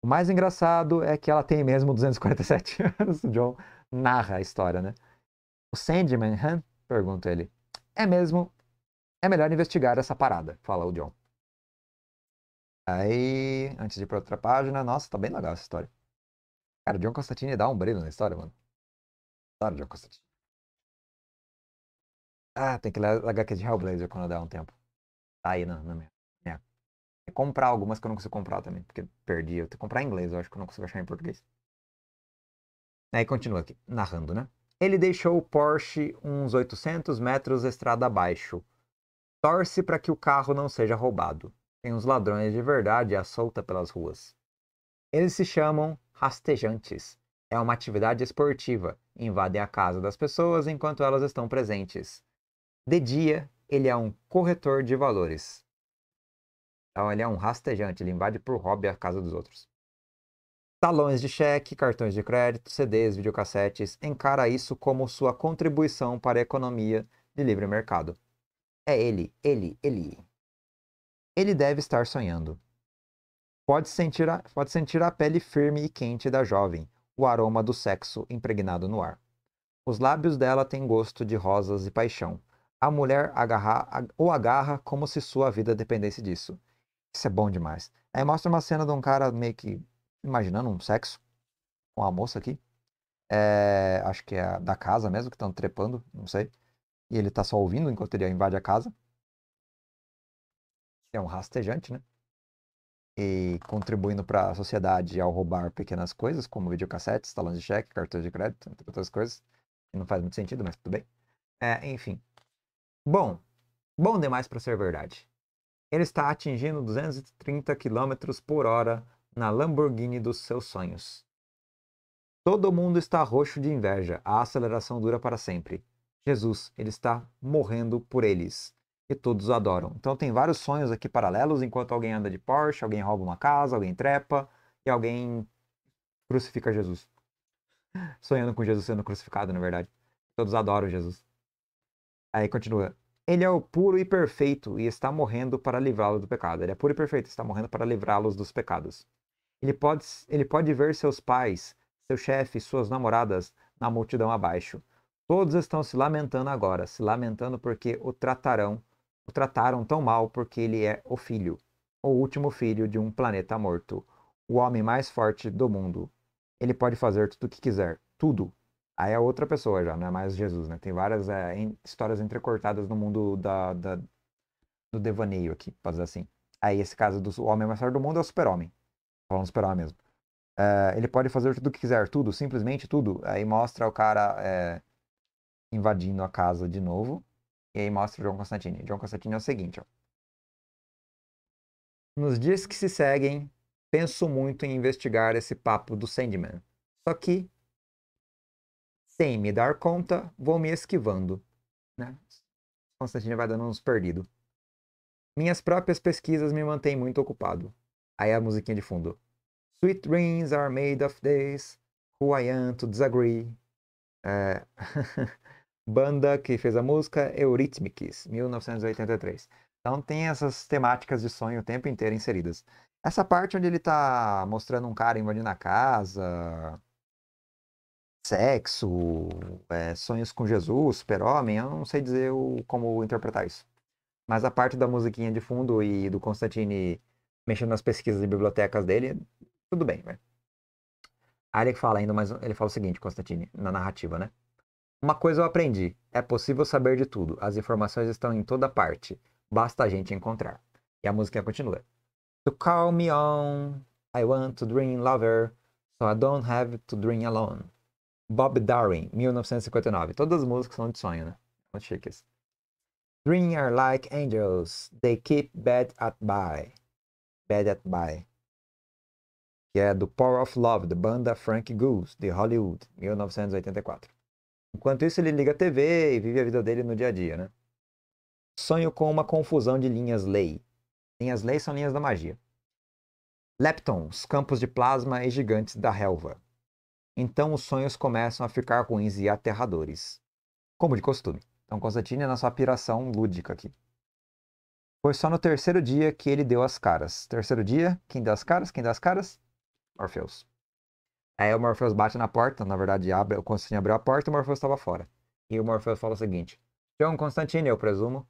O mais engraçado é que ela tem mesmo 247 anos. O John narra a história, né? O Sandman, hã? Pergunta ele. É mesmo. É melhor investigar essa parada, fala o John. Aí, antes de ir pra outra página, nossa, tá bem legal essa história. Cara, o John Constantine dá um brilho na história, mano. Adoro John Constantine. Ah, tem que ler HQ de Hellblazer quando der um tempo. Tá aí na, na minha. minha. comprar algumas que eu não consigo comprar também, porque perdi. Eu tenho que comprar em inglês, eu acho que eu não consigo achar em português. Aí continua aqui, narrando, né? Ele deixou o Porsche uns 800 metros estrada abaixo. Torce para que o carro não seja roubado. Tem uns ladrões de verdade à solta pelas ruas. Eles se chamam rastejantes. É uma atividade esportiva. Invadem a casa das pessoas enquanto elas estão presentes. De dia, ele é um corretor de valores. Então, ele é um rastejante. Ele invade por hobby a casa dos outros talões de cheque, cartões de crédito, CDs, videocassetes, encara isso como sua contribuição para a economia de livre mercado. É ele, ele, ele. Ele deve estar sonhando. Pode sentir, a, pode sentir a pele firme e quente da jovem, o aroma do sexo impregnado no ar. Os lábios dela têm gosto de rosas e paixão. A mulher agarra, o agarra como se sua vida dependesse disso. Isso é bom demais. Aí mostra uma cena de um cara meio que imaginando um sexo com a moça aqui. É, acho que é da casa mesmo, que estão trepando, não sei. E ele tá só ouvindo enquanto ele invade a casa. É um rastejante, né? E contribuindo para a sociedade ao roubar pequenas coisas, como videocassetes, talões de cheque, cartões de crédito, entre outras coisas. Não faz muito sentido, mas tudo bem. É, enfim. Bom, bom demais para ser verdade. Ele está atingindo 230 km por hora na Lamborghini dos seus sonhos. Todo mundo está roxo de inveja, a aceleração dura para sempre. Jesus, ele está morrendo por eles. E todos o adoram. Então tem vários sonhos aqui paralelos, enquanto alguém anda de Porsche, alguém rouba uma casa, alguém trepa e alguém crucifica Jesus. Sonhando com Jesus sendo crucificado, na verdade. Todos adoram Jesus. Aí continua. Ele é o puro e perfeito e está morrendo para livrá-los do pecado. Ele é puro e perfeito, está morrendo para livrá-los dos pecados. Ele pode, ele pode ver seus pais, seu chefe, suas namoradas na multidão abaixo. Todos estão se lamentando agora, se lamentando porque o tratarão, o trataram tão mal porque ele é o filho, o último filho de um planeta morto, o homem mais forte do mundo. Ele pode fazer tudo o que quiser. Tudo. Aí é outra pessoa já, não é mais Jesus, né? Tem várias é, histórias entrecortadas no mundo da, da, do devaneio aqui, pra dizer assim. Aí esse caso do homem mais forte do mundo é o super-homem. Falando super-homem mesmo. É, ele pode fazer tudo o que quiser, tudo, simplesmente tudo. Aí mostra o cara é, invadindo a casa de novo. E aí mostra o John Constantine. John Constantine é o seguinte, ó. Nos dias que se seguem, penso muito em investigar esse papo do Sandman. Só que, sem me dar conta, vou me esquivando. Né? Constantine vai dando uns perdidos. Minhas próprias pesquisas me mantêm muito ocupado. Aí a musiquinha de fundo. Sweet dreams are made of days. Who I am to disagree. É... Banda que fez a música Eurythmics, 1983. Então tem essas temáticas de sonho o tempo inteiro inseridas. Essa parte onde ele tá mostrando um cara invadindo a casa, sexo, é, sonhos com Jesus, super-homem, eu não sei dizer o, como interpretar isso. Mas a parte da musiquinha de fundo e do Constantine mexendo nas pesquisas de bibliotecas dele, tudo bem, né? Aí ele fala ainda, mas ele fala o seguinte, Constantine, na narrativa, né? Uma coisa eu aprendi: é possível saber de tudo. As informações estão em toda parte. Basta a gente encontrar. E a música continua. To call me on, I want to dream lover, so I don't have to dream alone. Bob Darwin, 1959. Todas as músicas são de sonho, né? Muito chiques. Dream are like angels, they keep bad at by. Bad at by. Que é do Power of Love, da banda Frank Goose, de Hollywood, 1984. Enquanto isso, ele liga a TV e vive a vida dele no dia a dia, né? Sonho com uma confusão de linhas lei. Linhas lei são linhas da magia. Leptons, campos de plasma e gigantes da relva. Então os sonhos começam a ficar ruins e aterradores. Como de costume. Então Constantine é na sua piração lúdica aqui. Foi só no terceiro dia que ele deu as caras. Terceiro dia, quem deu as caras? Quem deu as caras? Morpheus. Aí o Morpheus bate na porta, na verdade abre, o Constantine abriu a porta e o Morpheus estava fora. E o Morpheus fala o seguinte: John Constantine, eu presumo.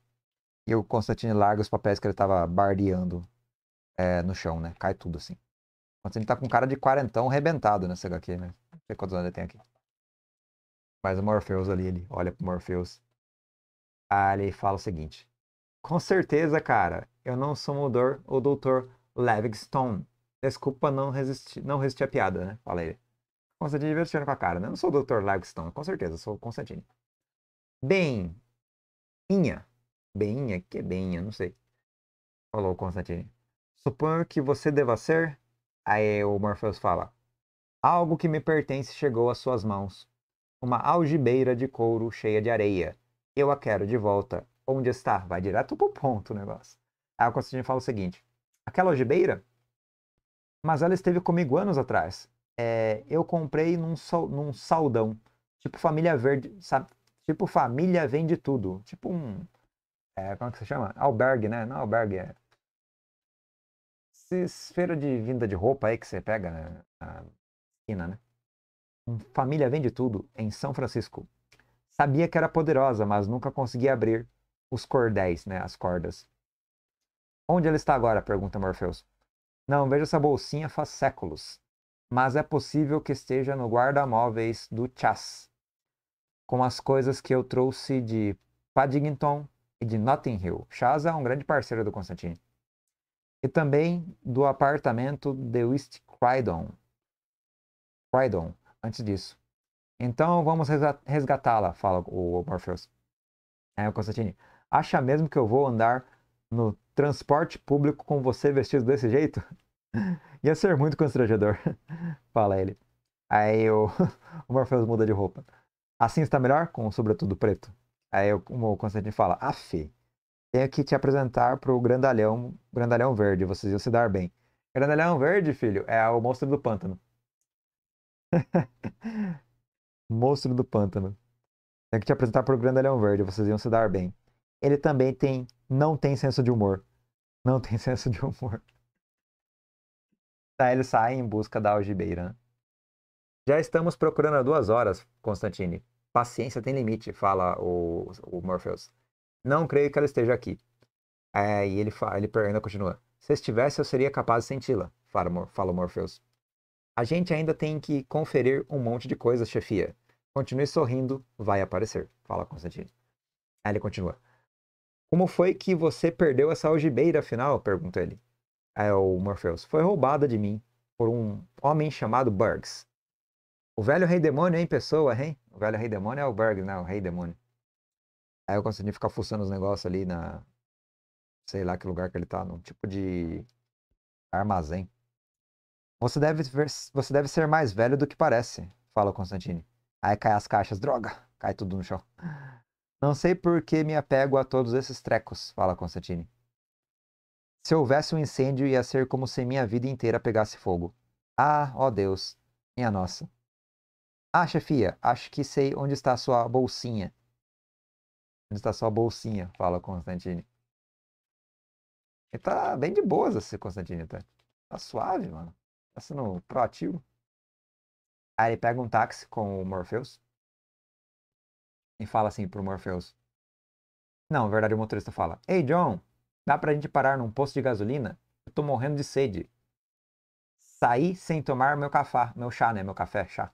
E o Constantine larga os papéis que ele estava bardeando é, no chão, né? Cai tudo assim. Constantine tá com cara de quarentão rebentado nessa HQ, né? Não sei quantos anos ele tem aqui. Mas o Morpheus ali, ele olha pro Morpheus. Aí ele fala o seguinte: Com certeza, cara, eu não sou o Dr. o Dr. Livingstone. Desculpa não resistir, não resistir a piada, né? Fala ele. Constantine divertindo com a cara, né? Não sou o Dr. Livingstone, com certeza, sou o Constantine. Bem, Inha. Beinha? Que é Beinha? Não sei. Falou Constantine. Suponho que você deva ser. Aí o Morpheus fala: Algo que me pertence chegou às suas mãos. Uma algibeira de couro cheia de areia. Eu a quero de volta. Onde está? Vai direto pro ponto o negócio. Aí o Constantine fala o seguinte: Aquela algibeira mas ela esteve comigo anos atrás. É, eu comprei num, num saldão. Tipo família verde, sabe? Tipo família vende tudo. Tipo um. É, como é que se chama? Albergue, né? Não, albergue é. Esfera de vinda de roupa aí que você pega né? na esquina, né? Família vende tudo em São Francisco. Sabia que era poderosa, mas nunca conseguia abrir os cordéis, né? As cordas. Onde ela está agora? Pergunta Morpheus. Não vejo essa bolsinha faz séculos, mas é possível que esteja no guarda-móveis do Chas, com as coisas que eu trouxe de Paddington e de Notting Hill. Chas é um grande parceiro do Constantine. E também do apartamento de West Croydon. Croydon, antes disso. Então vamos resgatá-la, fala o Morpheus. É o Constantine. Acha mesmo que eu vou andar no transporte público com você vestido desse jeito? Ia ser muito constrangedor. Fala ele. Aí o, o Morpheus muda de roupa. Assim está melhor? Com o sobretudo preto. Aí o, o Constantine fala, Afe, tenho que te apresentar pro grandalhão, grandalhão verde, vocês iam se dar bem. Grandalhão verde, filho, é o monstro do pântano. monstro do pântano. Tenho que te apresentar pro grandalhão verde, vocês iam se dar bem. Ele também tem não tem senso de humor. Não tem senso de humor. Daí ele sai em busca da algibeira. Né? Já estamos procurando há duas horas, Constantine. Paciência tem limite, fala o, o Morpheus. Não creio que ela esteja aqui. É, e ele, fala, ele ainda continua. Se estivesse, eu seria capaz de senti-la, fala, fala o Morpheus. A gente ainda tem que conferir um monte de coisas, chefia. Continue sorrindo, vai aparecer. Fala Constantino. Aí ele continua. Como foi que você perdeu essa algibeira afinal? Pergunta ele. Aí o Morpheus. Foi roubada de mim por um homem chamado Burgs. O velho rei demônio em pessoa, hein? O velho rei demônio é o Burgs, né? O rei demônio. Aí eu consegui ficar fuçando os negócios ali na. Sei lá que lugar que ele tá, num tipo de armazém. Você deve, ver, você deve ser mais velho do que parece, fala Constantine. Aí cai as caixas, droga, cai tudo no chão. Não sei por que me apego a todos esses trecos, fala Constantine. Se houvesse um incêndio, ia ser como se minha vida inteira pegasse fogo. Ah, ó Deus, minha nossa. Ah, chefia, acho que sei onde está sua bolsinha. Onde está sua bolsinha? Fala Constantine. Ele tá bem de boas esse Constantine, tá? Tá suave, mano. Tá sendo proativo. Aí ele pega um táxi com o Morpheus e fala assim pro Morpheus. Não, na verdade o motorista fala: Ei, John, dá pra gente parar num posto de gasolina? Eu tô morrendo de sede. Saí sem tomar meu café, meu chá, né? Meu café, chá.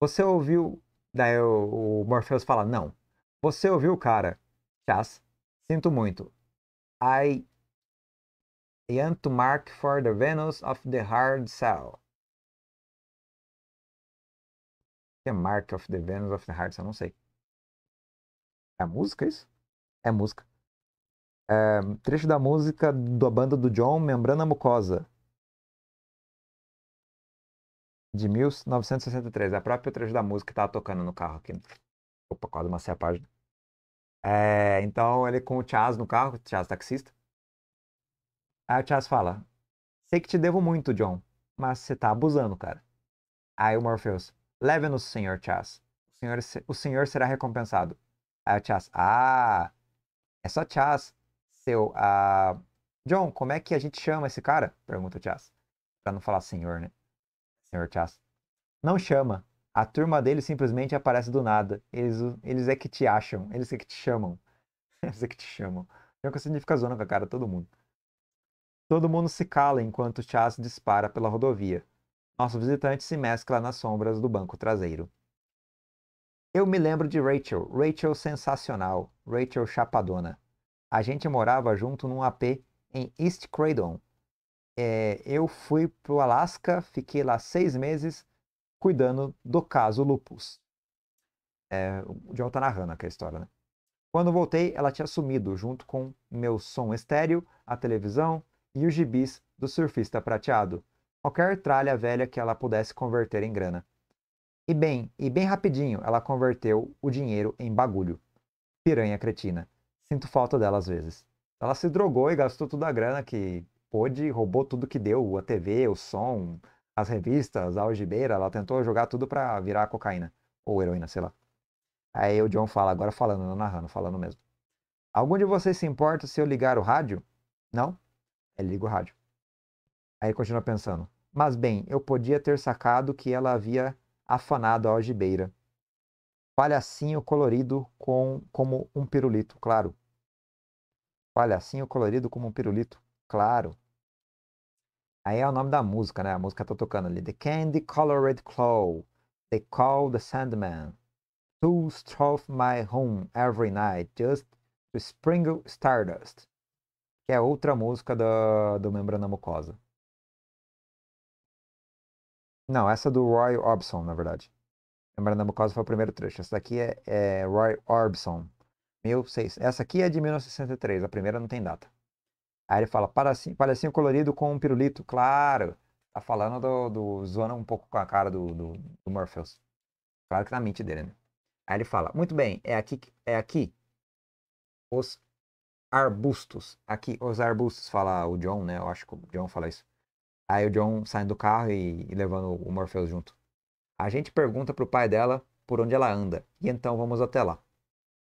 Você ouviu. Daí o, Morpheus fala: Não. Você ouviu, cara? Chás. Sinto muito. I want to mark for the Venus of the hard cell. Que é Mark of the Venus of the Hearts? Eu não sei. É música isso? É música. É, trecho da música da banda do John, Membrana Mucosa. De 1963. É a própria trecho da música que tava tocando no carro aqui. Opa, quase amassei a página. É, então ele com o Chaz no carro, o Chaz taxista. Aí o Chaz fala: Sei que te devo muito, John, mas você tá abusando, cara. Aí o Morpheus: Leve-nos, senhor Chas. O senhor, o senhor será recompensado. Aí o Chas, ah, é só Chas, seu. Ah... John, como é que a gente chama esse cara? Pergunta o Chas. Pra não falar senhor, né? Senhor Chas. Não chama. A turma dele simplesmente aparece do nada. Eles, eles é que te acham. Eles é que te chamam. Eles é que te chamam. É o que significa zona com a cara todo mundo. Todo mundo se cala enquanto Chas dispara pela rodovia. Nosso visitante se mescla nas sombras do banco traseiro. Eu me lembro de Rachel, Rachel sensacional, Rachel chapadona. A gente morava junto num AP em East Croydon. É, eu fui pro Alasca, fiquei lá seis meses cuidando do caso Lupus. É, o John tá narrando aquela história, né? Quando voltei, ela tinha sumido junto com meu som estéreo, a televisão e os gibis do surfista prateado qualquer tralha velha que ela pudesse converter em grana. E bem, e bem rapidinho, ela converteu o dinheiro em bagulho. Piranha cretina. Sinto falta dela às vezes. Ela se drogou e gastou toda a grana que pôde, roubou tudo que deu, a TV, o som, as revistas, a algibeira, ela tentou jogar tudo pra virar cocaína. Ou heroína, sei lá. Aí o John fala, agora falando, não narrando, falando mesmo. Algum de vocês se importa se eu ligar o rádio? Não? Ele liga o rádio. Aí continua pensando. Mas bem, eu podia ter sacado que ela havia afanado a algibeira. Palhacinho colorido com, como um pirulito, claro. Palhacinho colorido como um pirulito, claro. Aí é o nome da música, né? A música tá tocando ali. The Candy Colored Claw. They call the Sandman. To stroke my home every night just to sprinkle stardust. Que é outra música do, do Membrana Mucosa. Não, essa do Roy Orbison, na verdade. Lembrando, Nabucodonosor foi o primeiro trecho. Essa daqui é, é Roy Orbison. 1600. Essa aqui é de 1963, a primeira não tem data. Aí ele fala, palhacinho colorido com um pirulito. Claro, tá falando do, do zoando um pouco com a cara do, do, do Morpheus. Claro que na mente dele, né? Aí ele fala, muito bem, é aqui, é aqui os arbustos. Aqui, os arbustos, fala o John, né? Eu acho que o John fala isso. Aí o John saindo do carro e, e levando o Morpheus junto. A gente pergunta pro pai dela por onde ela anda. E então vamos até lá.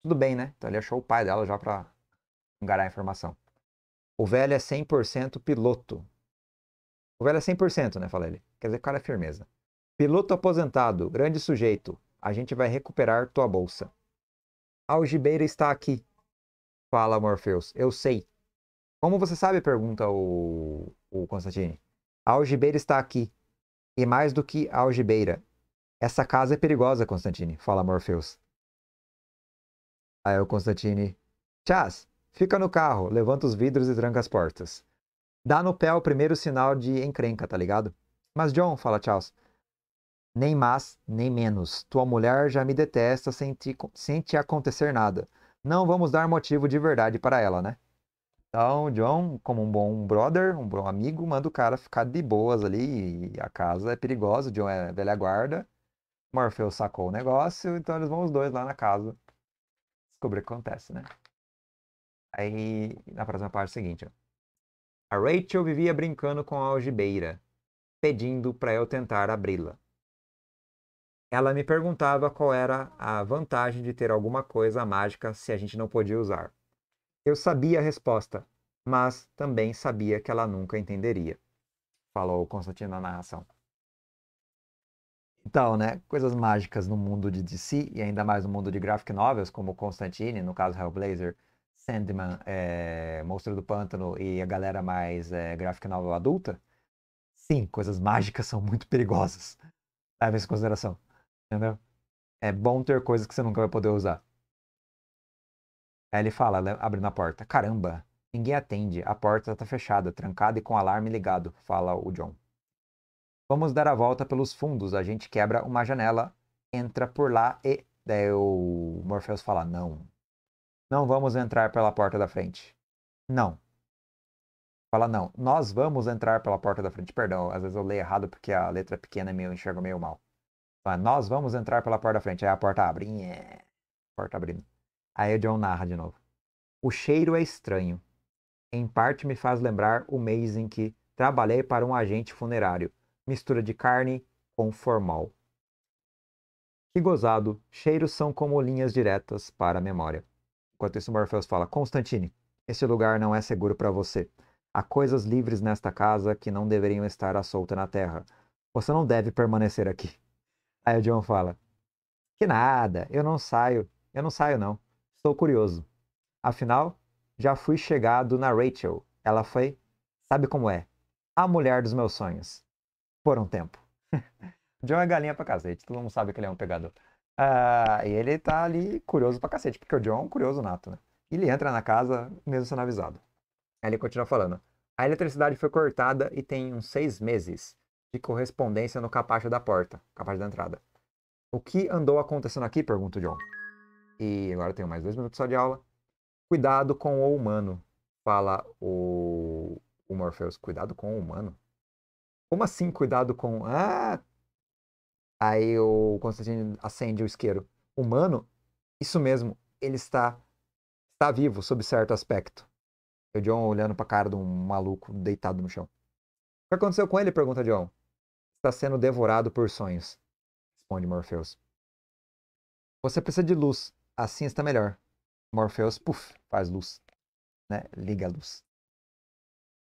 Tudo bem, né? Então ele achou o pai dela já pra engarar a informação. O velho é 100% piloto. O velho é 100%, né? Fala ele. Quer dizer, cara é firmeza. Piloto aposentado, grande sujeito. A gente vai recuperar tua bolsa. A algibeira está aqui. Fala Morpheus. Eu sei. Como você sabe? Pergunta o, o Constantine. A algibeira está aqui. E mais do que a algibeira. Essa casa é perigosa, Constantine, fala Morpheus. Aí o Constantine. Chas, fica no carro, levanta os vidros e tranca as portas. Dá no pé o primeiro sinal de encrenca, tá ligado? Mas John, fala Charles, nem mais, nem menos. Tua mulher já me detesta sem te, sem te acontecer nada. Não vamos dar motivo de verdade para ela, né? Então, John, como um bom brother, um bom amigo, manda o cara ficar de boas ali. a casa é perigosa, o John é velha guarda. Morpheus sacou o negócio, então eles vão os dois lá na casa descobrir o que acontece, né? Aí, na próxima parte seguinte, ó. A Rachel vivia brincando com a algibeira, pedindo para eu tentar abri-la. Ela me perguntava qual era a vantagem de ter alguma coisa mágica se a gente não podia usar. Eu sabia a resposta, mas também sabia que ela nunca entenderia, falou Constantino na narração. Então, né, coisas mágicas no mundo de DC e ainda mais no mundo de graphic novels, como Constantine, no caso Hellblazer, Sandman, é, Monstro do Pântano e a galera mais é, graphic novel adulta, sim, coisas mágicas são muito perigosas. Leve isso em consideração, entendeu? É bom ter coisas que você nunca vai poder usar. Aí ele fala, abrindo a porta, caramba, ninguém atende, a porta está fechada, trancada e com alarme ligado, fala o John. Vamos dar a volta pelos fundos. A gente quebra uma janela, entra por lá e. Daí o Morpheus fala: Não. Não vamos entrar pela porta da frente. Não. Fala, não. Nós vamos entrar pela porta da frente. Perdão, às vezes eu leio errado porque a letra pequena eu enxergo meio mal. Nós vamos entrar pela porta da frente. Aí a porta abre. Porta abrindo. Aí o John narra de novo. O cheiro é estranho. Em parte me faz lembrar o mês em que trabalhei para um agente funerário mistura de carne com formal. Que gozado, cheiros são como linhas diretas para a memória. Enquanto isso, Morpheus fala: Constantine, esse lugar não é seguro para você. Há coisas livres nesta casa que não deveriam estar à solta na terra. Você não deve permanecer aqui. Aí o John fala: Que nada, eu não saio. Eu não saio, não. Estou curioso. Afinal, já fui chegado na Rachel. Ela foi, sabe como é? A mulher dos meus sonhos por um tempo. John é galinha pra cacete, todo mundo sabe que ele é um pegador. Ah, e ele tá ali curioso pra cacete, porque o John é um curioso nato, né? Ele entra na casa mesmo sendo avisado. Aí ele continua falando. A eletricidade foi cortada e tem uns seis meses de correspondência no capacho da porta, capacho da entrada. O que andou acontecendo aqui? Pergunta o John. E agora tenho mais dois minutos só de aula. Cuidado com o humano, fala o, o Morpheus. Cuidado com o humano? Como assim cuidado com. Ah! Aí o Constantino acende o isqueiro. Humano? Isso mesmo, ele está está vivo sob certo aspecto. O John olhando para a cara de um maluco deitado no chão. O que aconteceu com ele? pergunta John. Está sendo devorado por sonhos, responde Morpheus. Você precisa de luz, assim está melhor. Morpheus, puf, faz luz. Né? Liga a luz.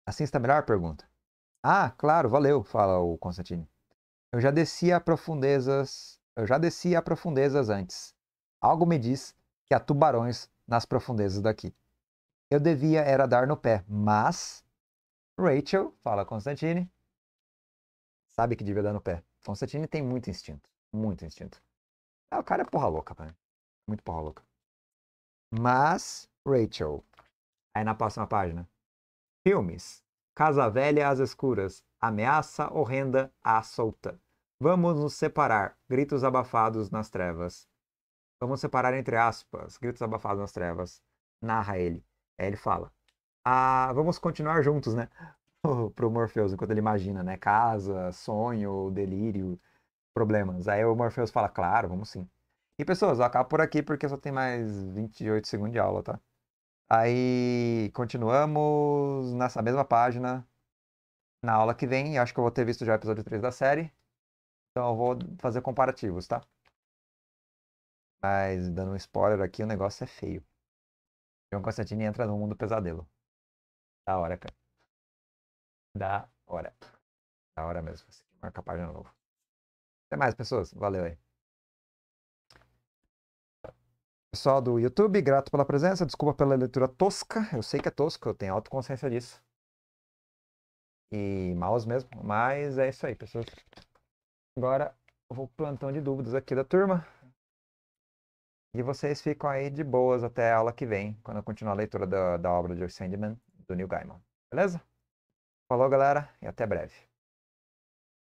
Assim está melhor? pergunta. Ah, claro, valeu, fala o Constantine. Eu já desci a profundezas. Eu já desci a profundezas antes. Algo me diz que há tubarões nas profundezas daqui. Eu devia era dar no pé, mas Rachel, fala Constantine, sabe que devia dar no pé. Constantine tem muito instinto, muito instinto. Ah, o cara é porra louca, mano. Muito porra louca. Mas Rachel. Aí na próxima página. Filmes. Casa velha às escuras, ameaça horrenda à solta. Vamos nos separar, gritos abafados nas trevas. Vamos separar entre aspas, gritos abafados nas trevas. Narra ele. Aí ele fala: Ah, vamos continuar juntos, né? Pro Morpheus, enquanto ele imagina, né? Casa, sonho, delírio, problemas. Aí o Morpheus fala: Claro, vamos sim. E pessoas, eu acabo por aqui porque só tem mais 28 segundos de aula, tá? Aí continuamos nessa mesma página na aula que vem. Acho que eu vou ter visto já o episódio 3 da série. Então eu vou fazer comparativos, tá? Mas dando um spoiler aqui, o negócio é feio. João Constantine entra no mundo pesadelo. Da hora, cara. Da hora. Da hora mesmo. Marca a página novo. Até mais, pessoas. Valeu aí. Pessoal do YouTube, grato pela presença. Desculpa pela leitura tosca. Eu sei que é tosco, eu tenho autoconsciência disso. E mouse mesmo. Mas é isso aí, pessoas. Agora eu vou plantão de dúvidas aqui da turma. E vocês ficam aí de boas até a aula que vem, quando eu continuar a leitura da, da obra de Sandman, do Neil Gaiman. Beleza? Falou, galera, e até breve.